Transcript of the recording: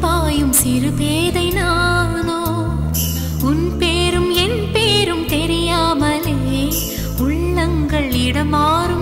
பாயும் சிறு பேதை நானோ? உன் பேரும் என் பேரும் தெரியாமலே உள்ளங்கள் இடமாறும்